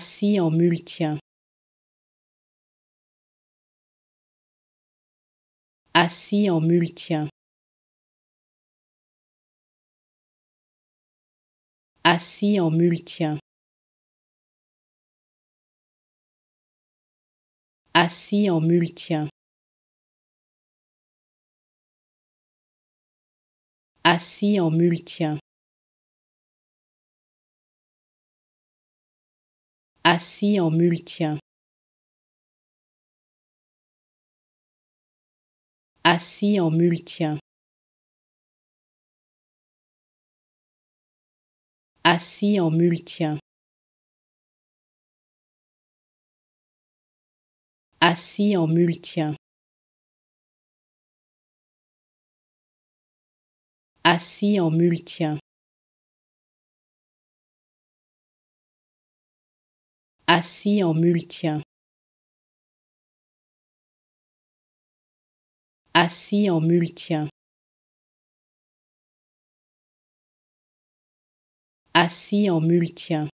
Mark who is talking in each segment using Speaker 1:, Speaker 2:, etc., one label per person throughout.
Speaker 1: Assis en multien. Assis en multien. Assis en multien. Assis en multien. Assis en multien. Assis en multien. Assis en multien. Assis en multien. Assis en multien. Assis en multien. Assis en multien. Assis en multien. Assis en multien.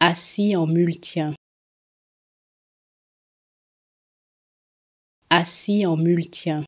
Speaker 1: Assis en multien. Assis en multien.